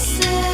say